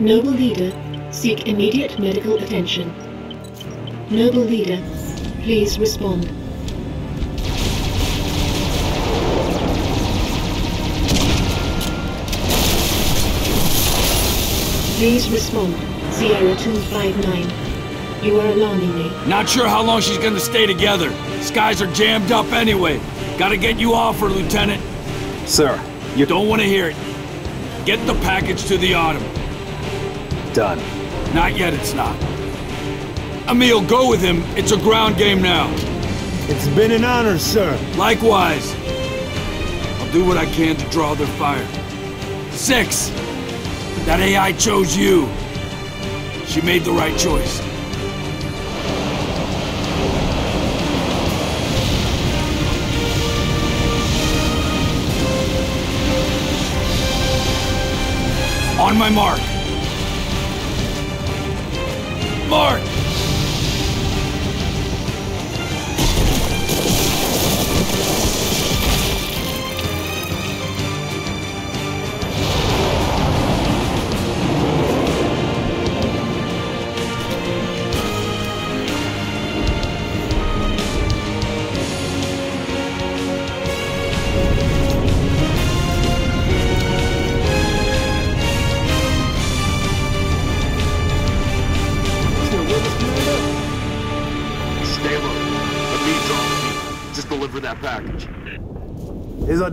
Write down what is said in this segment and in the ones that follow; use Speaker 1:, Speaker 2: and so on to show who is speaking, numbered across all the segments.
Speaker 1: Noble Leader, seek immediate medical attention. Noble Leader, please respond. Please respond. Sierra 259. You are alarming me.
Speaker 2: Not sure how long she's gonna stay together. Skies are jammed up anyway. Gotta get you off her, Lieutenant.
Speaker 3: Sir,
Speaker 2: You don't want to hear it. Get the package to the Autumn.
Speaker 3: Done.
Speaker 2: Not yet, it's not. Emile, go with him. It's a ground game now.
Speaker 4: It's been an honor, sir.
Speaker 2: Likewise. I'll do what I can to draw their fire. Six. That AI chose you. She made the right choice. On my mark. Mark!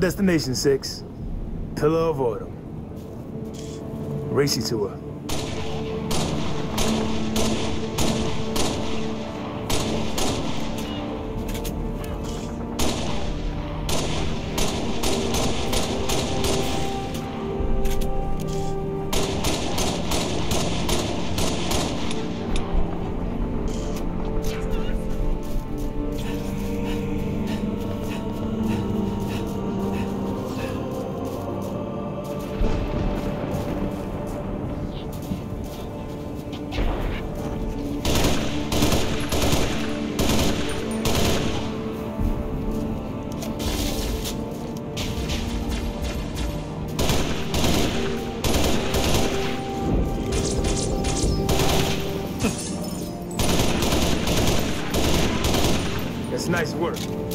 Speaker 4: Destination, Six. Pillar of Autumn. Race you to her. That's nice work.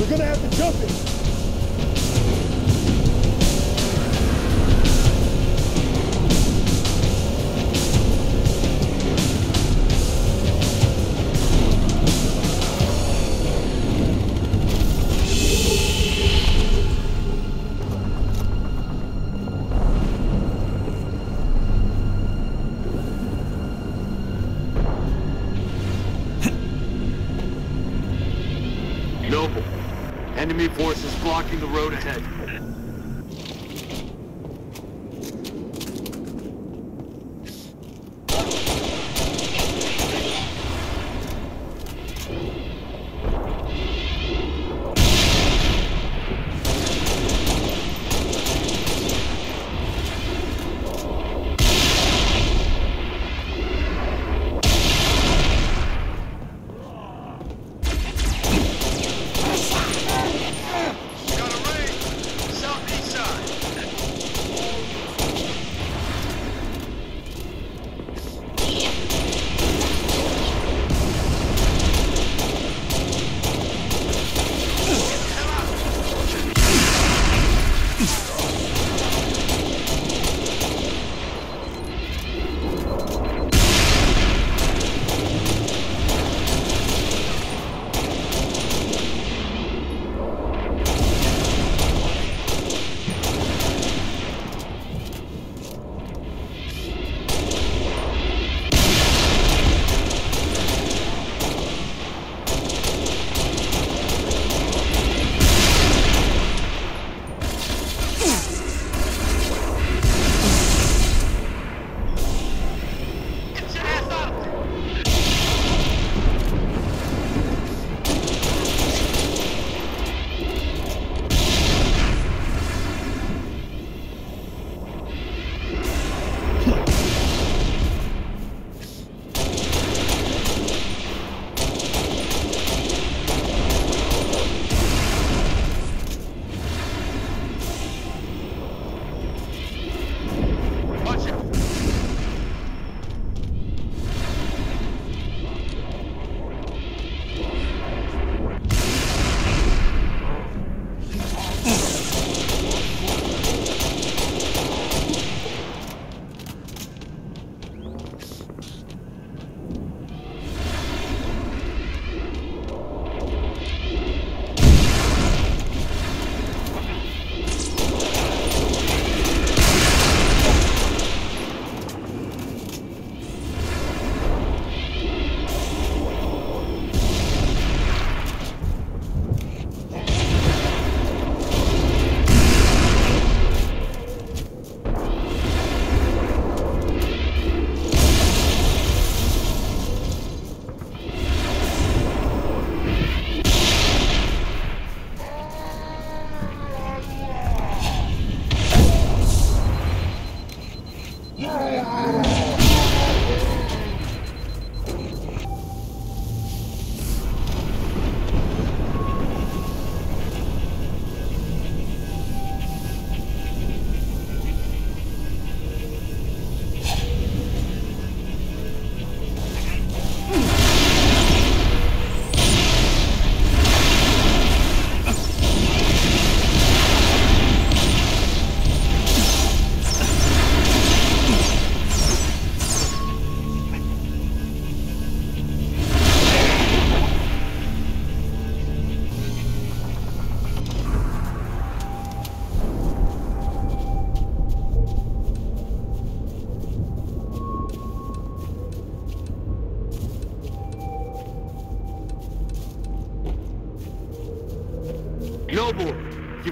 Speaker 5: We're gonna have to jump it.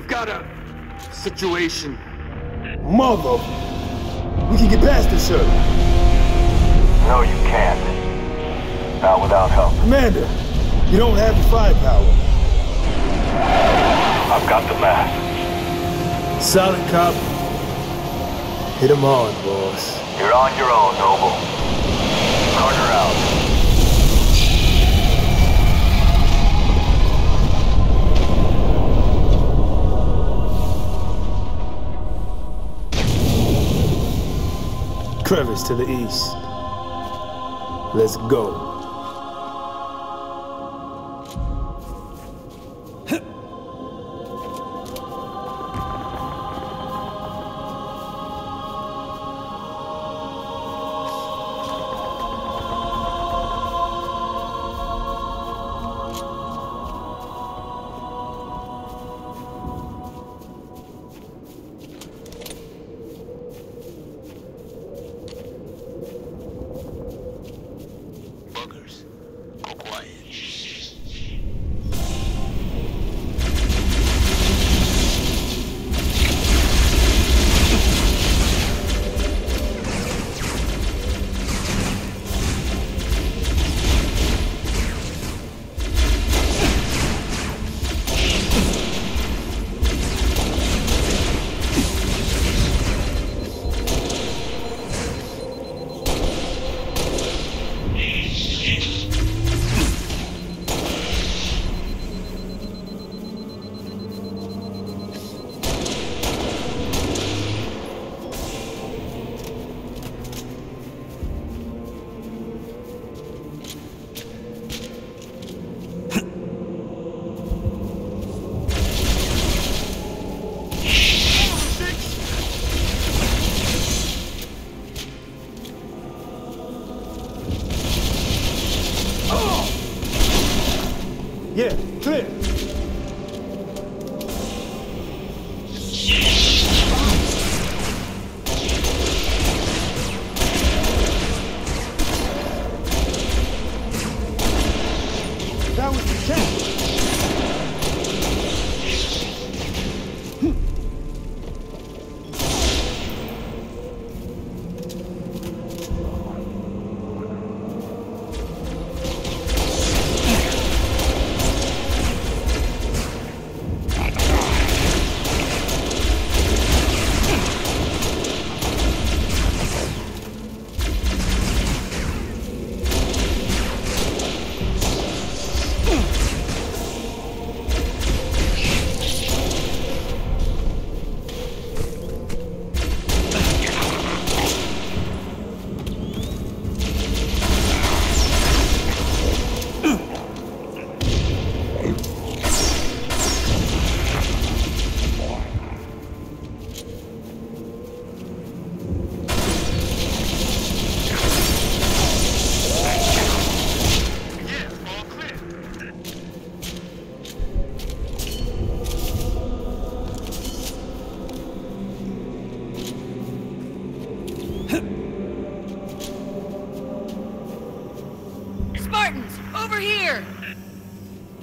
Speaker 6: Got a
Speaker 5: situation.
Speaker 4: Mother! We can get past this, sir.
Speaker 3: No, you can't. Not without help.
Speaker 4: Commander, you don't have the firepower.
Speaker 3: I've got the mask.
Speaker 4: Solid cop. Hit him hard, boss.
Speaker 3: You're on your own, Noble. Carter out.
Speaker 4: Crevice to the east. Let's go.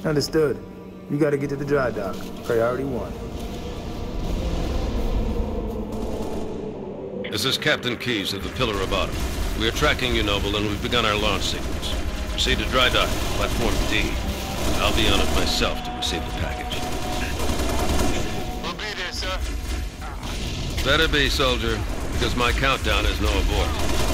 Speaker 4: Understood. You gotta get to the dry dock. Priority one.
Speaker 7: This is Captain Keyes of the Pillar of Autumn. We are tracking you, Noble, and we've begun our launch sequence. Proceed to dry dock, platform D. I'll be on it myself to receive the package.
Speaker 5: We'll be there, sir.
Speaker 7: Better be, soldier, because my countdown is no abort.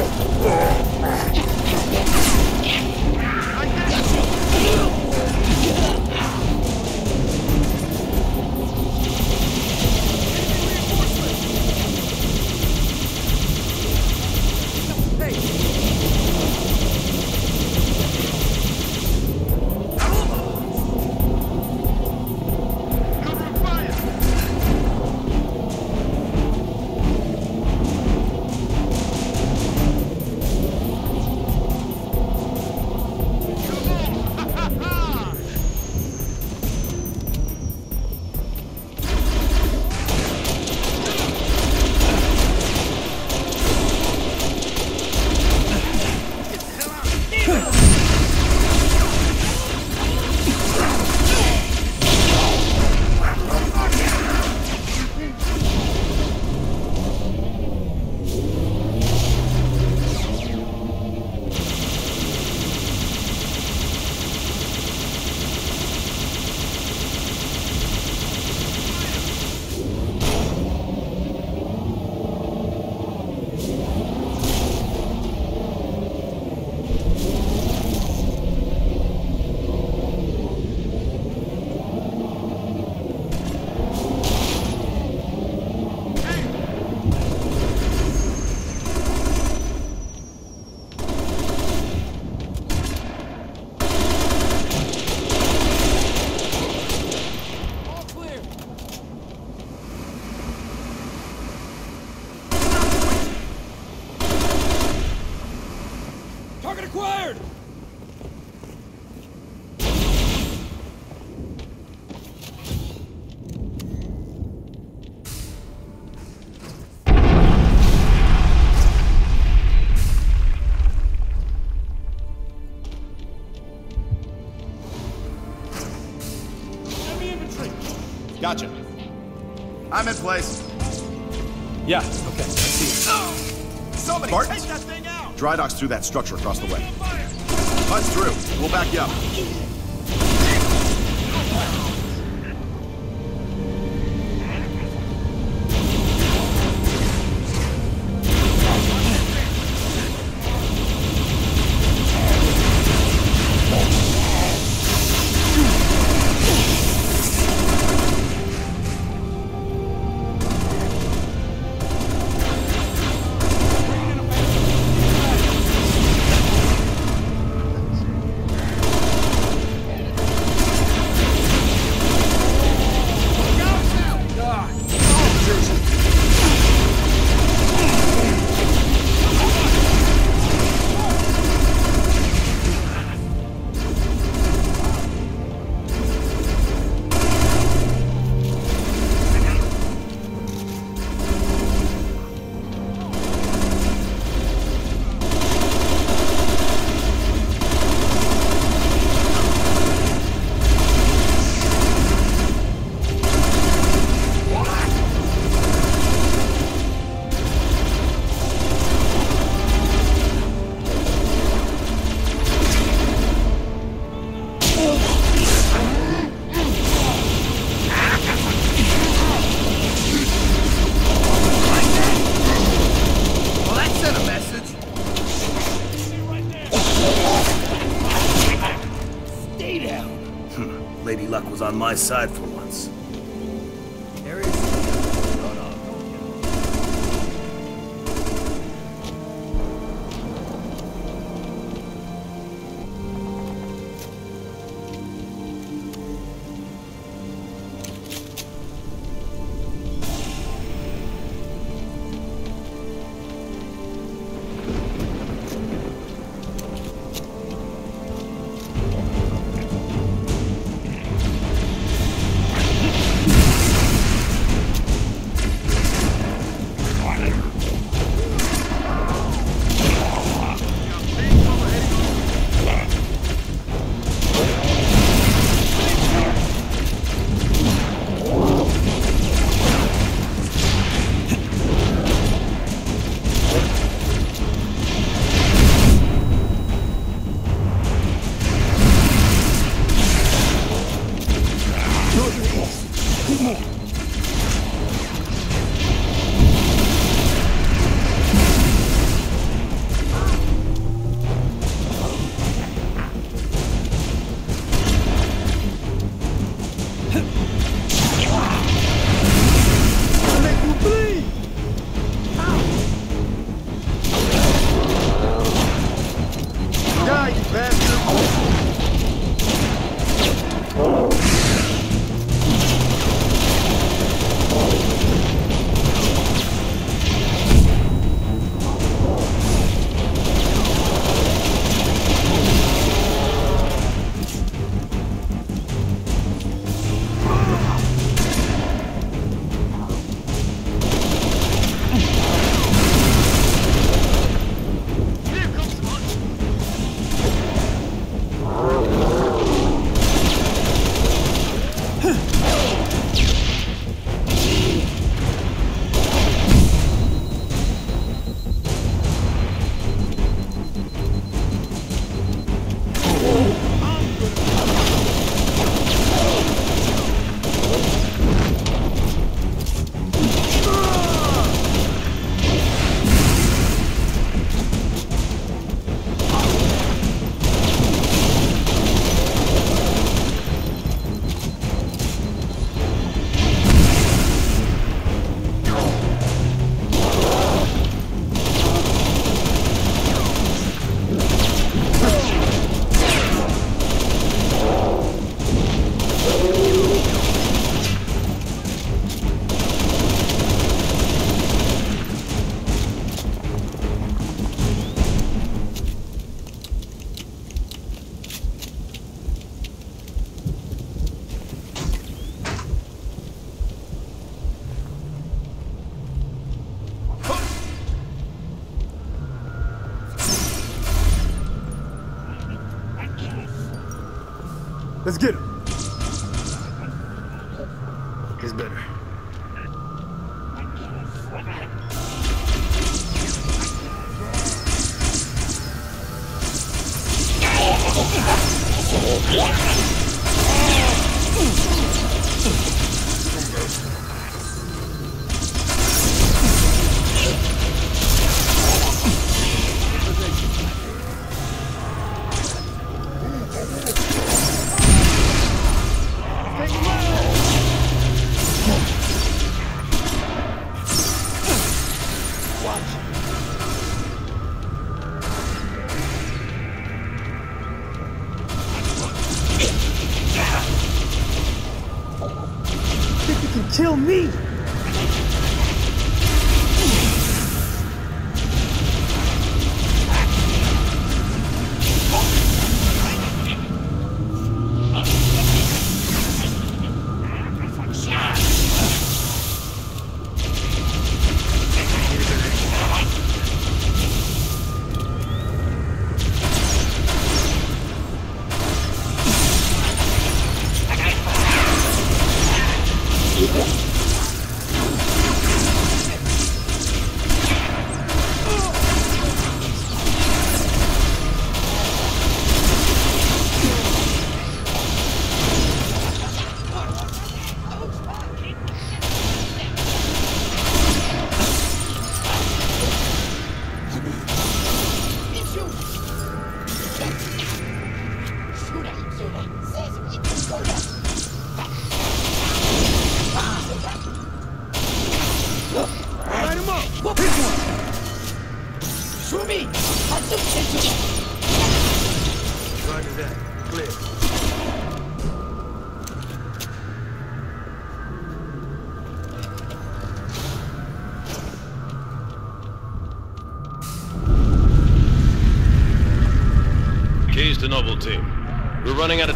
Speaker 8: Oh, I'm in place.
Speaker 2: Yeah, okay, I see it.
Speaker 8: Somebody take that thing out! Dry dock's through that structure across the way. Hunt's through. We'll back you up.
Speaker 4: Luck was
Speaker 2: Let's get him.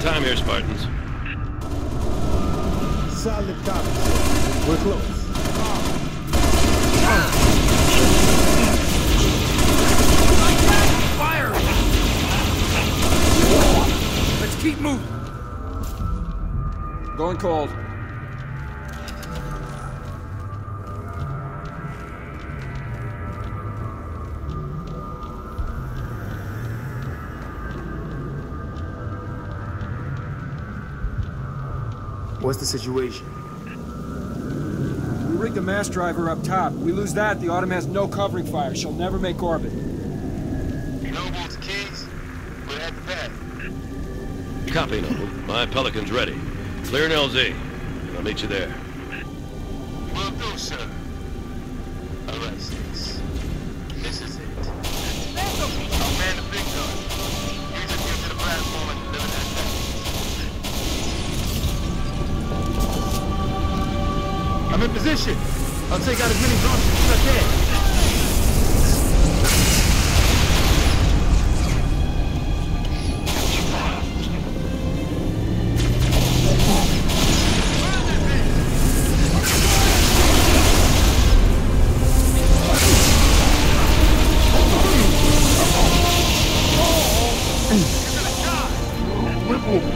Speaker 5: Time here, Spartans.
Speaker 4: Solid copy. We're close.
Speaker 9: Fire! Let's keep moving.
Speaker 2: Going cold.
Speaker 4: What's the situation?
Speaker 10: We rigged the mass driver up top. We lose that, the Autumn has no covering fire. She'll never make orbit.
Speaker 3: Nobles, Keyes. We're at the pad.
Speaker 5: Copy, Noble. My Pelican's ready. Clear an LZ. I'll meet you there.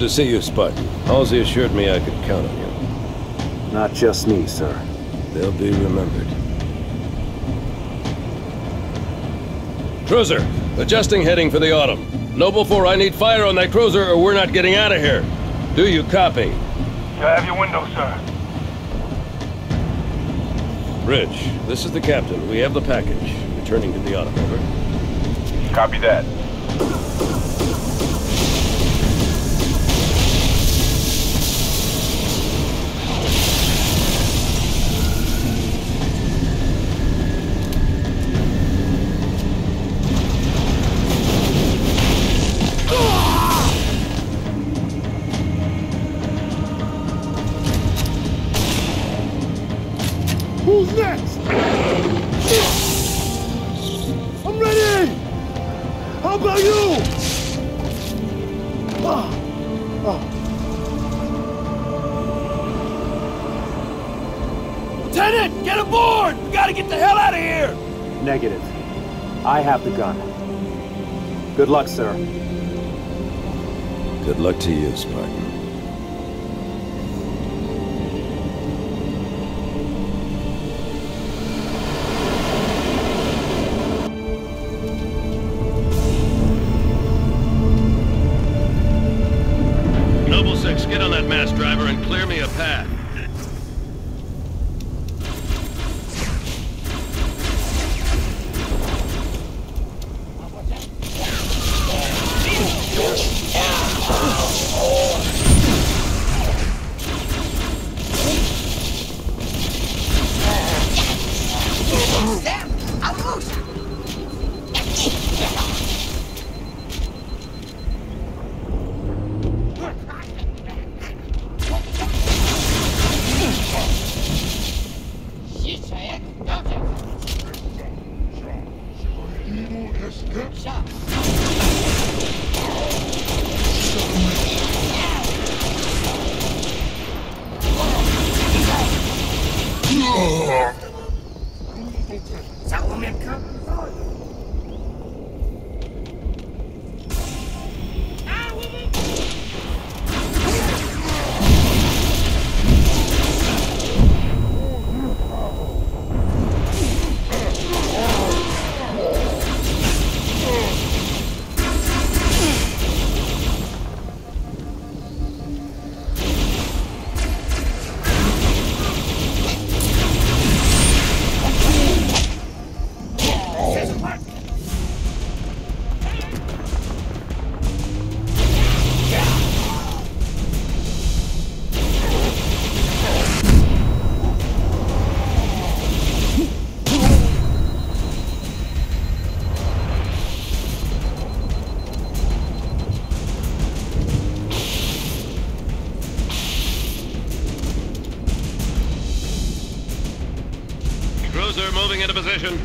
Speaker 7: Good to see you, Spartan. Halsey assured me I could count on you.
Speaker 11: Not just me, sir.
Speaker 7: They'll be remembered. Cruiser, adjusting heading for the Autumn. Noble 4, I need fire on that cruiser or we're not getting out of here. Do you copy?
Speaker 12: You have your window, sir.
Speaker 7: Rich, this is the captain. We have the package. Returning to the Autumn, over.
Speaker 12: Copy that.
Speaker 11: Good luck, sir.
Speaker 7: Good luck to you, Spartan.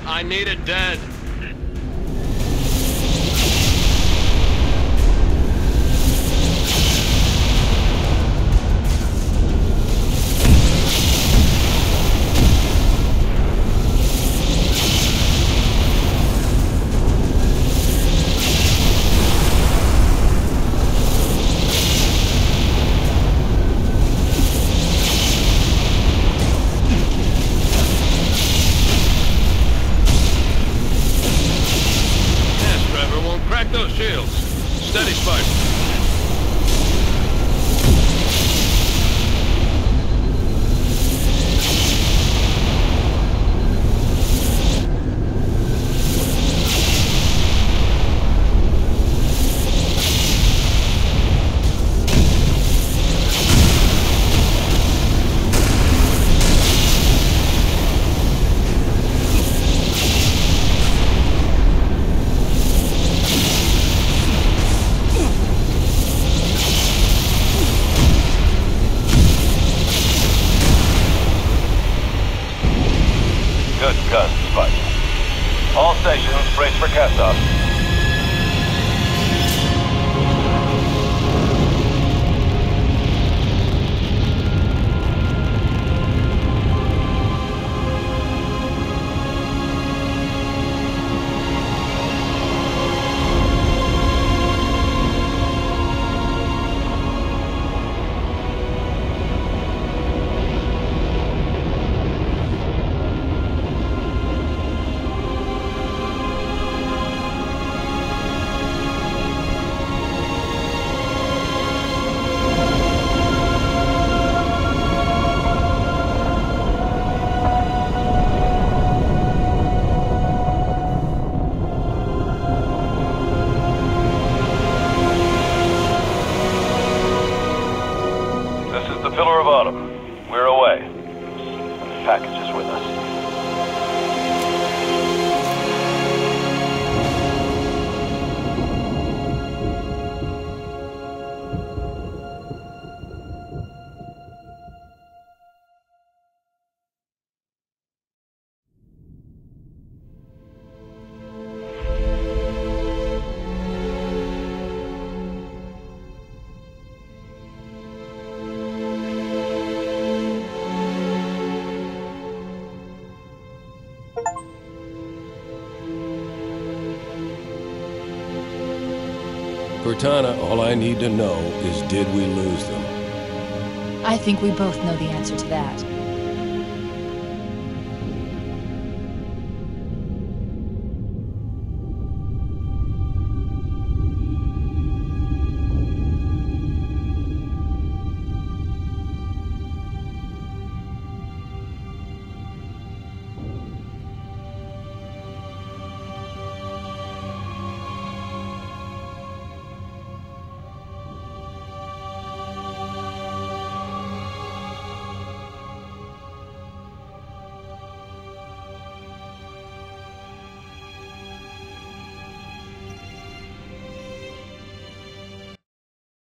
Speaker 5: I need it dead.
Speaker 7: Cortana, all I need to know is did we lose them?
Speaker 13: I think we both know the answer to that.